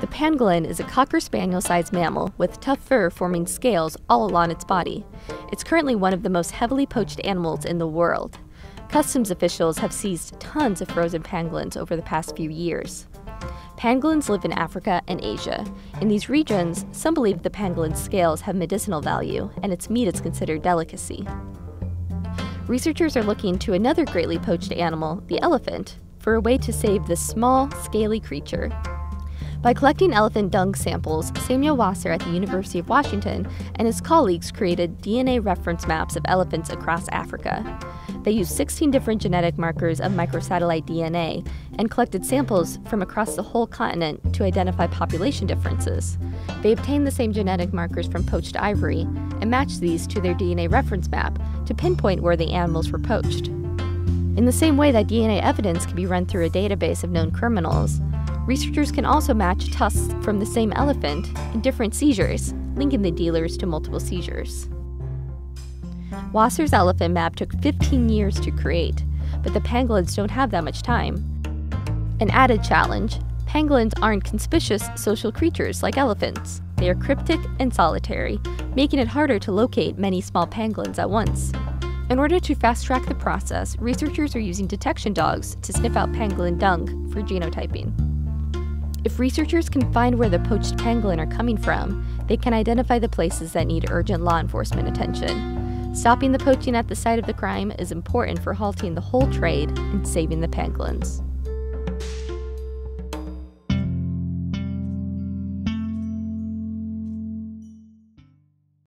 The pangolin is a cocker spaniel sized mammal with tough fur forming scales all along its body. It's currently one of the most heavily poached animals in the world. Customs officials have seized tons of frozen pangolins over the past few years. Pangolins live in Africa and Asia. In these regions, some believe the pangolin's scales have medicinal value, and its meat is considered delicacy. Researchers are looking to another greatly poached animal, the elephant, for a way to save this small, scaly creature. By collecting elephant dung samples, Samuel Wasser at the University of Washington and his colleagues created DNA reference maps of elephants across Africa. They used 16 different genetic markers of microsatellite DNA and collected samples from across the whole continent to identify population differences. They obtained the same genetic markers from poached ivory and matched these to their DNA reference map to pinpoint where the animals were poached. In the same way that DNA evidence can be run through a database of known criminals, researchers can also match tusks from the same elephant in different seizures, linking the dealers to multiple seizures. Wasser's elephant map took 15 years to create, but the pangolins don't have that much time. An added challenge pangolins aren't conspicuous social creatures like elephants. They are cryptic and solitary, making it harder to locate many small pangolins at once. In order to fast track the process, researchers are using detection dogs to sniff out pangolin dung for genotyping. If researchers can find where the poached pangolin are coming from, they can identify the places that need urgent law enforcement attention. Stopping the poaching at the site of the crime is important for halting the whole trade and saving the pangolins.